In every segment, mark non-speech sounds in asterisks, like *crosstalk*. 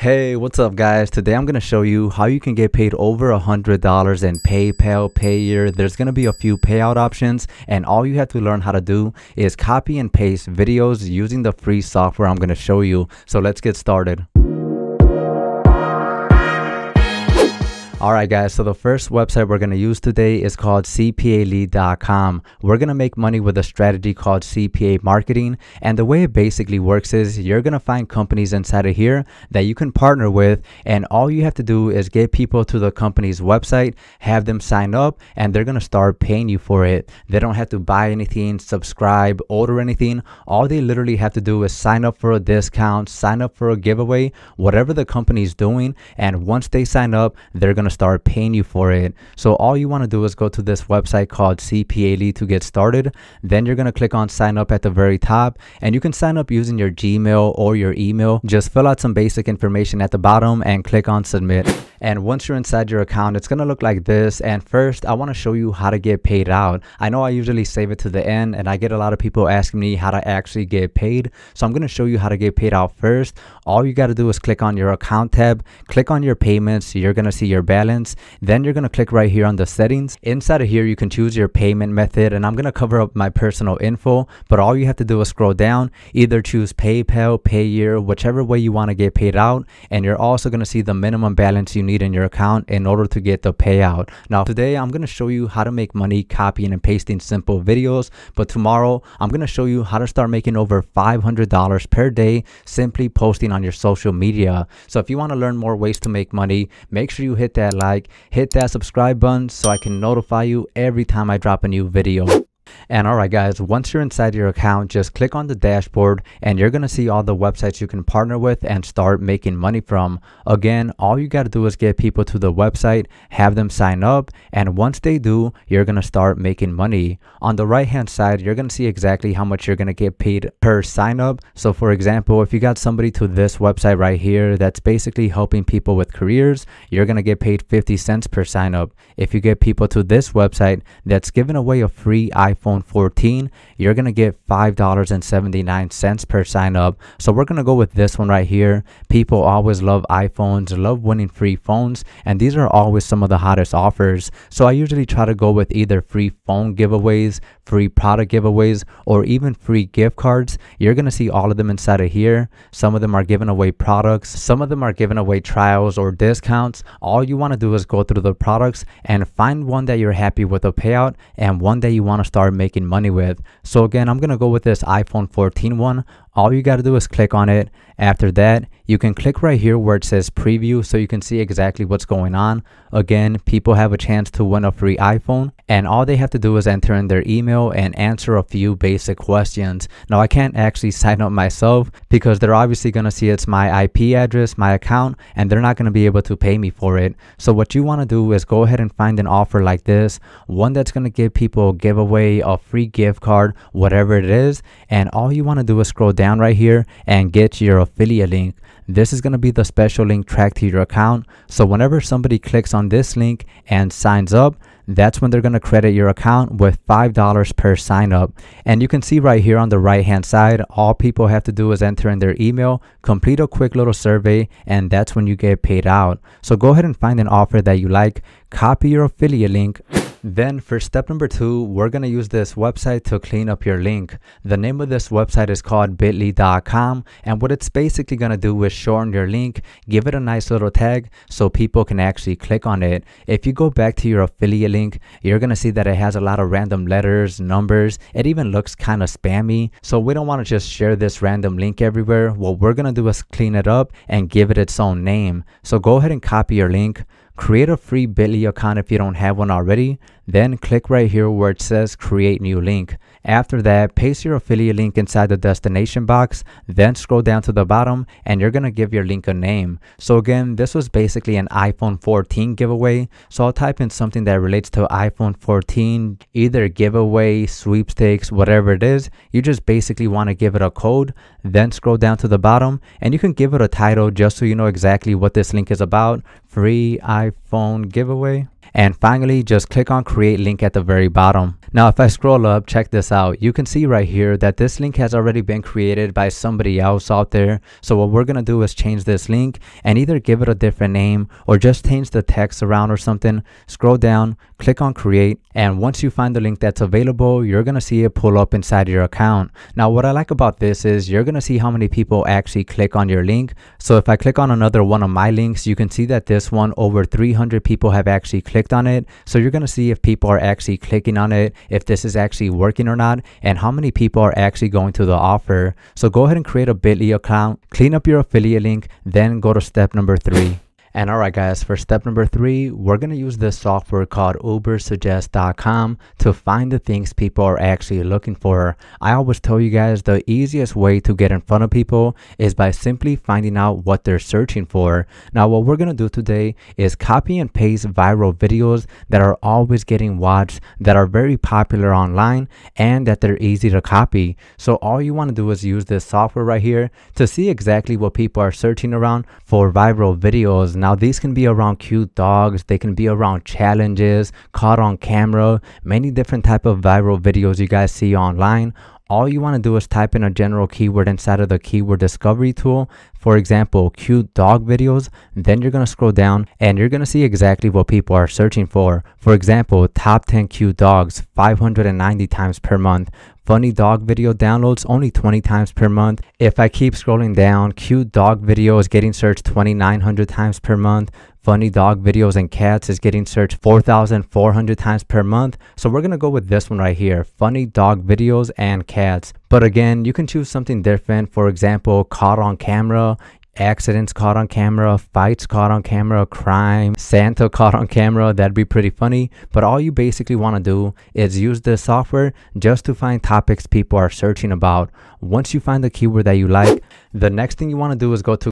Hey, what's up guys? Today I'm going to show you how you can get paid over a $100 in PayPal, Payeer. There's going to be a few payout options and all you have to learn how to do is copy and paste videos using the free software I'm going to show you. So let's get started. Alright guys, so the first website we're going to use today is called CPAlead.com. We're going to make money with a strategy called CPA marketing and the way it basically works is you're going to find companies inside of here that you can partner with and all you have to do is get people to the company's website, have them sign up and they're going to start paying you for it. They don't have to buy anything, subscribe, order anything. All they literally have to do is sign up for a discount, sign up for a giveaway, whatever the company's doing and once they sign up, they're going to to start paying you for it. So all you want to do is go to this website called CPA Lead to get started. Then you're going to click on sign up at the very top and you can sign up using your Gmail or your email. Just fill out some basic information at the bottom and click on submit. And once you're inside your account, it's going to look like this. And first, I want to show you how to get paid out. I know I usually save it to the end and I get a lot of people asking me how to actually get paid. So I'm going to show you how to get paid out first. All you got to do is click on your account tab, click on your payments. You're going to see your balance. Then you're going to click right here on the settings. Inside of here, you can choose your payment method and I'm going to cover up my personal info, but all you have to do is scroll down, either choose PayPal, Payeer, whichever way you want to get paid out. And you're also going to see the minimum balance you need in your account in order to get the payout. Now today I'm going to show you how to make money copying and pasting simple videos, but tomorrow I'm going to show you how to start making over $500 per day simply posting on your social media. So if you want to learn more ways to make money, make sure you hit that like, hit that subscribe button so I can notify you every time I drop a new video. And alright guys, once you're inside your account, just click on the dashboard and you're going to see all the websites you can partner with and start making money from. Again, all you got to do is get people to the website, have them sign up, and once they do, you're going to start making money. On the right hand side, you're going to see exactly how much you're going to get paid per sign up. So for example, if you got somebody to this website right here that's basically helping people with careers, you're going to get paid 50 cents per sign up. If you get people to this website that's giving away a free iPhone iPhone 14, you're going to get $5.79 per sign up. So we're going to go with this one right here. People always love iPhones, love winning free phones, and these are always some of the hottest offers. So I usually try to go with either free phone giveaways, free product giveaways, or even free gift cards. You're going to see all of them inside of here. Some of them are giving away products, some of them are giving away trials or discounts. All you want to do is go through the products and find one that you're happy with a payout and one that you want to start start making money with. So again, I'm to go with this iPhone 14 one. All you got to do is click on it. After that, you can click right here where it says preview so you can see exactly what's going on. Again, people have a chance to win a free iPhone and all they have to do is enter in their email and answer a few basic questions. Now, I can't actually *laughs* sign up myself because they're obviously going to see it's my IP address, my account, and they're not going to be able to pay me for it. So what you want to do is go ahead and find an offer like this, one that's going to give people a giveaway, a free gift card, whatever it is. And all you want to do is scroll down right here and get your affiliate link. This is going to be the special link tracked to your account. So whenever somebody clicks on this link and signs up, that's when they're going to credit your account with $5 per sign up. And you can see right here on the right hand side, all people have to do is enter in their email, complete a quick little survey, and that's when you get paid out. So go ahead and find an offer that you like, copy your affiliate link, then for step number two, we're going to use this website to clean up your link. The name of this website is called bit.ly.com and what it's basically going to do is shorten your link, give it a nice little tag so people can actually click on it. If you go back to your affiliate link, you're going to see that it has a lot of random letters, numbers. It even looks kind of spammy. So we don't want to just share this random link everywhere. What we're going to do is clean it up and give it its own name. So go ahead and copy your link Create a free Bitly account if you don't have one already. Then click right here where it says create new link. After that, paste your affiliate link inside the destination box, then scroll down to the bottom and you're gonna give your link a name. So again, this was basically an iPhone 14 giveaway. So I'll type in something that relates to iPhone 14, either giveaway, sweepstakes, whatever it is. You just basically wanna give it a code, then scroll down to the bottom and you can give it a title just so you know exactly what this link is about. Free iPhone giveaway And finally, just click on create link at the very bottom. Now, if I scroll up, check this out. You can see right here that this link has already been created by somebody else out there. So what we're going to do is change this link and either give it a different name or just change the text around or something. Scroll down, click on create. And once you find the link that's available, you're going to see it pull up inside your account. Now, what I like about this is you're going to see how many people actually click on your link. So if I click on another one of my links, you can see that this one over 300 people have actually clicked on it. So you're going to see if people are actually clicking on it if this is actually working or not and how many people are actually going to the offer. So go ahead and create a Bitly account, clean up your affiliate link, then go to step number three. And all right, guys, for step number three, we're going to use this software called ubersuggest.com to find the things people are actually looking for. I always tell you guys the easiest way to get in front of people is by simply finding out what they're searching for. Now, what we're going to do today is copy and paste viral videos that are always getting watched, that are very popular online, and that they're easy to copy. So all you want to do is use this software right here to see exactly what people are searching around for viral videos. Now these can be around cute dogs, they can be around challenges, caught on camera, many different type of viral videos you guys see online all you want to do is type in a general keyword inside of the keyword discovery tool. For example, cute dog videos. Then you're going to scroll down and you're going to see exactly what people are searching for. For example, top 10 cute dogs 590 times per month. Funny dog video downloads only 20 times per month. If I keep scrolling down, cute dog video is getting searched 2900 times per month. Funny dog videos and cats is getting searched 4,400 times per month. So we're to go with this one right here. Funny dog videos and cats. But again, you can choose something different. For example, caught on camera accidents caught on camera, fights caught on camera, crime, Santa *laughs* caught on camera. That'd be pretty funny. But all you basically want to do is use the software just to find topics people are searching about. Once you find the keyword that you like, the next thing you want to do is go to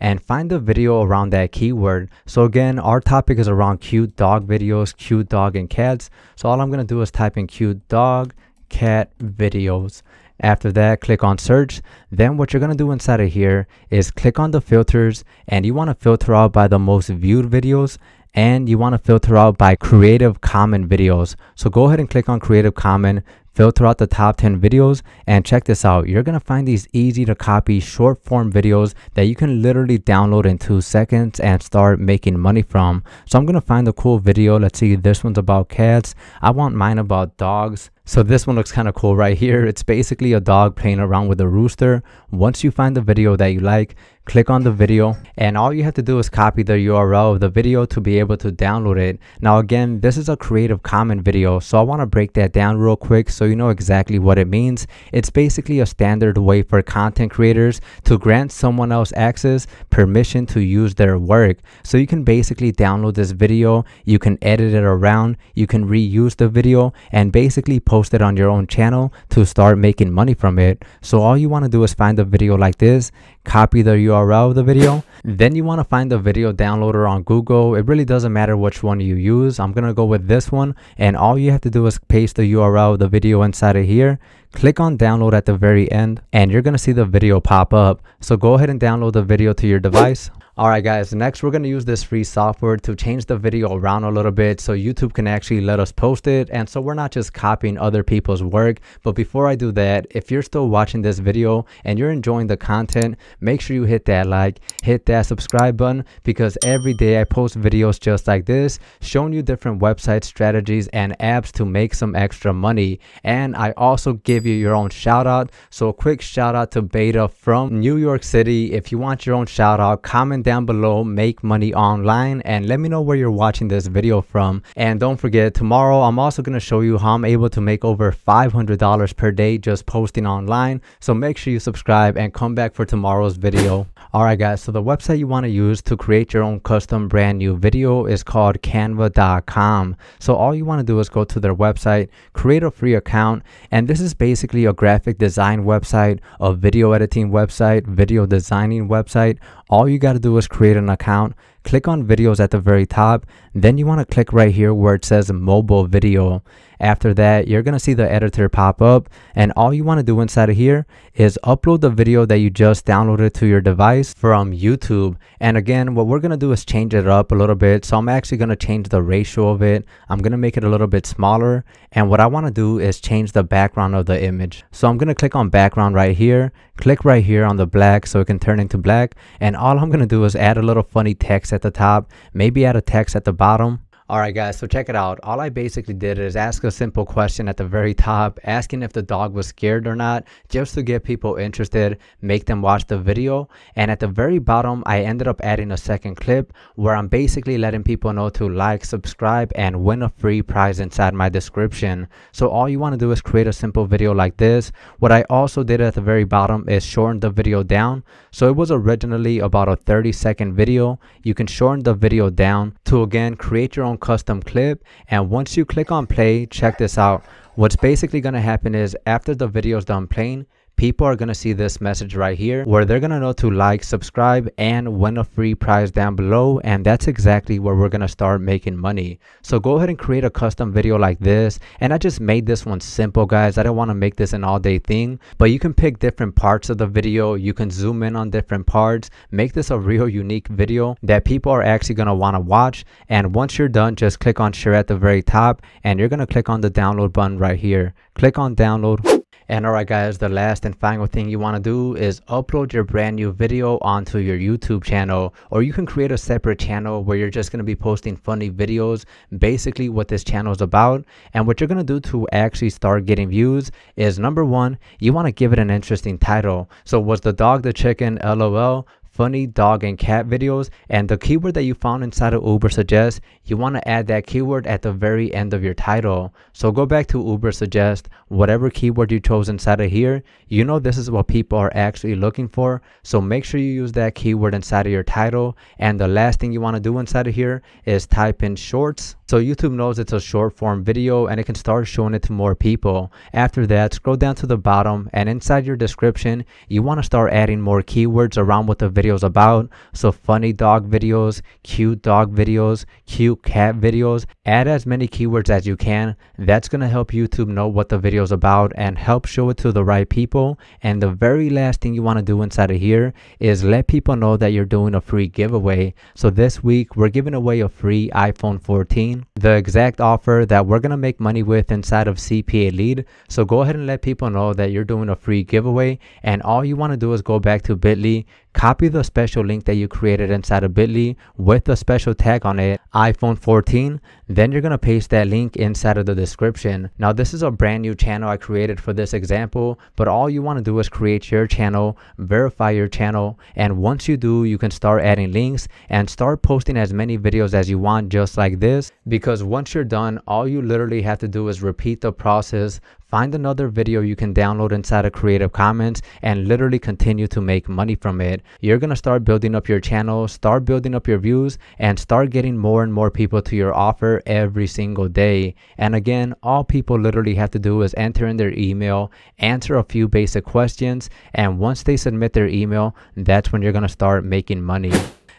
and find the video around that keyword. So again, our topic is around cute dog videos, cute dog and cats. So all I'm going to do is type in cute dog, cat videos. After that, click on search. Then what you're going to do inside of here is click on the filters and you want to filter out by the most viewed videos and you want to filter out by Creative Common videos. So go ahead and click on Creative Commons, filter out the top 10 videos and check this out you're gonna find these easy to copy short form videos that you can literally download in two seconds and start making money from so i'm gonna find a cool video let's see this one's about cats i want mine about dogs so this one looks kind of cool right here. It's basically a dog playing around with a rooster. Once you find the video that you like, click on the video and all you have to do is copy the URL of the video to be able to download it. Now again, this is a Creative Commons video, so I want to break that down real quick so you know exactly what it means. It's basically a standard way for content creators to grant someone else access, permission to use their work. So you can basically download this video, you can edit it around, you can reuse the video and basically post post it on your own channel to start making money from it. So all you want to do is find a video like this, copy the URL of the video, then you want to find the video downloader on Google. It really doesn't matter which one you use. I'm going to go with this one and all you have to do is paste the URL of the video inside of here. Click on download at the very end and you're going to see the video pop up. So go ahead and download the video to your device. Alright guys, next we're going to use this free software to change the video around a little bit so YouTube can actually let us post it and so we're not just copying other people's work. But before I do that, if you're still watching this video and you're enjoying the content, make sure you hit that like, hit that subscribe button because every day I post videos just like this showing you different website strategies and apps to make some extra money. And I also give you your own shout out. So a quick shout out to Beta from New York City. If you want your own shout out, comment down below make money online and let me know where you're watching this video from and don't forget tomorrow i'm also going to show you how i'm able to make over $500 per day just posting online so make sure you subscribe and come back for tomorrow's video alright guys so the website you want to use to create your own custom brand new video is called canva.com so all you want to do is go to their website create a free account and this is basically a graphic design website a video editing website video designing website. All you got to do is create an account click on videos at the very top then you want to click right here where it says mobile video After that, you're going to see the editor pop up and all you want to do inside of here is upload the video that you just downloaded to your device from YouTube. And again, what we're going to do is change it up a little bit. So I'm actually going to change the ratio of it. I'm going to make it a little bit smaller. And what I want to do is change the background of the image. So I'm going to click on background right here, click right here on the black so it can turn into black. And all I'm going to do is add a little funny text at the top, maybe add a text at the bottom Alright guys, so check it out. All I basically did is ask a simple question at the very top, asking if the dog was scared or not, just to get people interested, make them watch the video. And at the very bottom, I ended up adding a second clip where I'm basically letting people know to like, subscribe, and win a free prize inside my description. So all you want to do is create a simple video like this. What I also did at the very bottom is shorten the video down. So it was originally about a 30 second video. You can shorten the video down to again create your own own custom clip and once you click on play check this out. What's basically going to happen is after the video is done playing people are going to see this message right here where they're going to know to like subscribe and win a free prize down below and that's exactly where we're going to start making money. So go ahead and create a custom video like this and i just made this one simple guys. I don't want to make this an all day thing but you can pick different parts of the video. You can zoom in on different parts. Make this a real unique video that people are actually going to want to watch and once you're done just click on share at the very top and you're going to click on the download button right here. Click on download and alright guys, the last and final thing you want to do is upload your brand new video onto your YouTube channel or you can create a separate channel where you're just going to be posting funny videos, basically what this channel is about. And what you're going to do to actually start getting views is number one, you want to give it an interesting title. So was the dog the chicken LOL? Funny dog and cat videos and the keyword that you found inside of Ubersuggest, you want to add that keyword at the very end of your title. So go back to Ubersuggest, whatever keyword you chose inside of here, you know this is what people are actually looking for. So make sure you use that keyword inside of your title. And the last thing you want to do inside of here is type in shorts. So YouTube knows it's a short form video and it can start showing it to more people. After that, scroll down to the bottom and inside your description, you want to start adding more keywords around what the video is about. So funny dog videos, cute dog videos, cute cat videos. Add as many keywords as you can. That's going to help YouTube know what the video is about and help show it to the right people. And the very last thing you want to do inside of here is let people know that you're doing a free giveaway. So this week we're giving away a free iPhone 14, screen the exact offer that we're going to make money with inside of CPA Lead. So go ahead and let people know that you're doing a free giveaway and all you want to do is go back to bit.ly, copy the special link that you created inside of bit.ly with the special tag on it, iPhone 14. Then you're going to paste that link inside of the description. Now this is a brand new channel I created for this example, but all you want to do is create your channel, verify your channel, and once you do, you can start adding links and start posting as many videos as you want just like this because once you're done, all you literally have to do is repeat the process Find another video you can download inside of Creative Commons and literally continue to make money from it. You're going to start building up your channel, start building up your views, and start getting more and more people to your offer every single day. And again, all people literally have to do is enter in their email, answer a few basic questions, and once they submit their email, that's when you're going to start making money.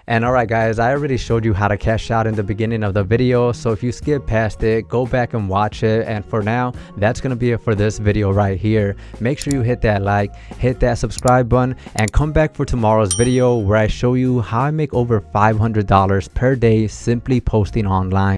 And alright guys, I already showed you how to cash out in the beginning of the video. So if you skip past it, go back and watch it. And for now, that's going to be it for this video right here. Make sure you hit that like, hit that subscribe button, and come back for tomorrow's video where I show you how I make over $500 per day simply posting online.